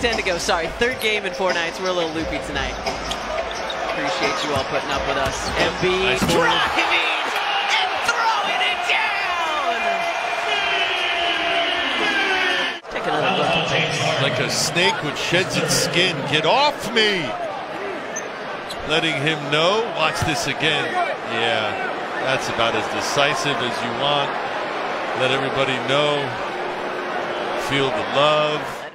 Ten to go. Sorry, third game in four nights. We're a little loopy tonight. Appreciate you all putting up with us. Embiid driving throwing it down. Take another look. Like a snake which sheds its skin. Get off me! Letting him know. Watch this again. Yeah, that's about as decisive as you want. Let everybody know. Feel the love.